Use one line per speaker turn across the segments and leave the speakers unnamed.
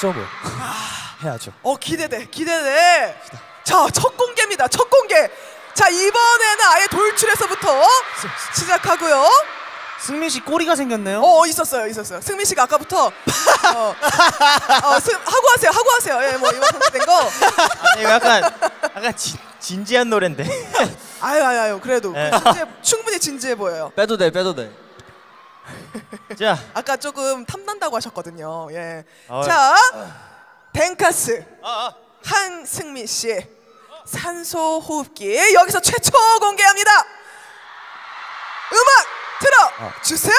점을 해야죠.
어 기대돼 기대돼 자첫 공개입니다 첫 공개 자 이번에는 아예 돌출에서부터 시작하고요
승민 씨 꼬리가 생겼네요.
어 있었어요 있었어요 승민 씨가 아까부터 어, 어 승, 하고 하세요 하고 하세요 예뭐 이번 선택된 거
아니, 이거 약간 약간 진, 진지한 노래인데.
아유 아유 아유 그래도
네.
진지해, 충분히 진지해 보여요
빼도 돼, 빼도 돼.
자,
아까 조금 탐난다고 하셨거든요 예.
어.
자 댕카스
아, 아.
한승민 씨 산소 호흡기 여기서 최초 공개합니다. 음악 틀어 주세요.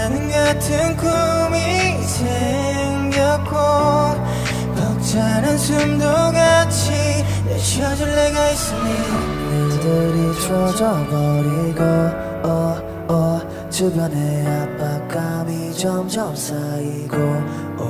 우리라는 같은 꿈이 생겼고 벅찬 한 숨도 같이 내쉬어줄 내가 있으니 일들이 젖어버리고 어, 어, 주변의 압박감이 점점 쌓이고 어,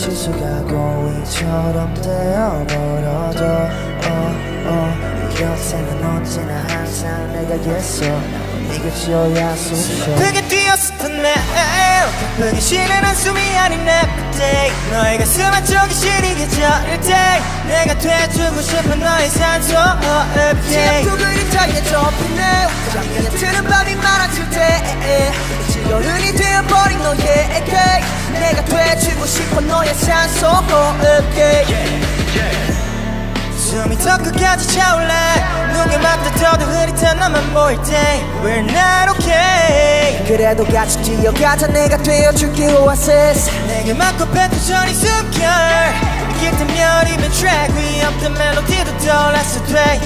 어, 실수가 고의처럼 되어버려도 어, 어, 이 곁에는 언제나 항상 내가 있어 네가 지어야 숨쉬어 크게 뛰었었던 날 바쁘게 쉬는 한숨이 아닌 나그때 너의 가슴 한쪽이 시리게 저릴 때 내가 돼주고 싶은 너의 산소
또 그림자에 접히네. 장면에 트는 밤이 많아질 때 지겨운이 되어버린 너에게 너의 산소 호흡기
숨이 더 끝까지 차올라 눈에 맞닿아도 흐릿한 너만 보일 때 We're not okay
그래도 같이 뛰어가자. 내가 되어줄게 오아시스.
내게 맞고 뱉은 전이 숨결. 때면 이면 트랙 위 없던 멜로디도 떠올랐을 때.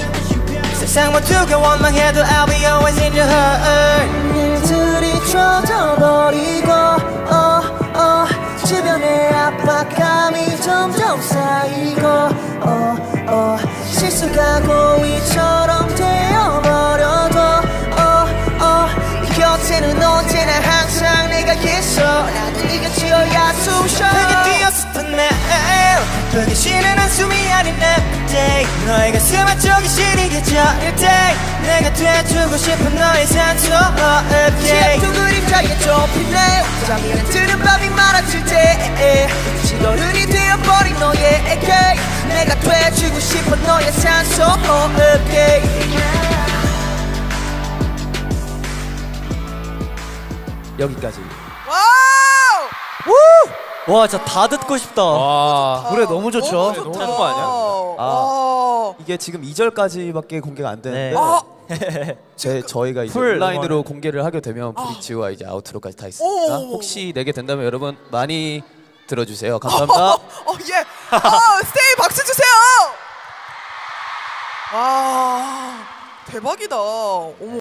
세상 모두가 원망해도 I'll be always in your heart 쌓이고 어, 어, 실수가 고의처럼 되어버려도 어, 어, 이 곁에는 언제나 항상 내가 있어. 나도 네가 지어야 숨쉬어 크게 뛰었었던 날 바쁘게 쉬는 한숨이 아닌 나그때 너의 가슴 한쪽이 시리게 저릴 때 내가 돼주고 싶은 너의 산소. 호흡기
또 그림자에 접히네 장면에 트는 밤이 너에게 내가 돼주고 싶어 너의 산소 호흡기
여기까지.
와우!
와, 진짜 다 듣고 싶다.
와, 노래 너무 좋죠?
너무 좋다.
좋은 거 아니야?
아.
이게 지금 2절까지밖에 공개가 안 되는데
네.
아.
제 저희가 이제
풀
온라인으로. 공개를 하게 되면 브릿지와 이제 outro까지 다 있습니다.
오.
혹시 내게 된다면 여러분 많이 들어주세요. 감사합니다.
어, 예. 아, 스테이 박수 주세요. 아, 대박이다. 어머.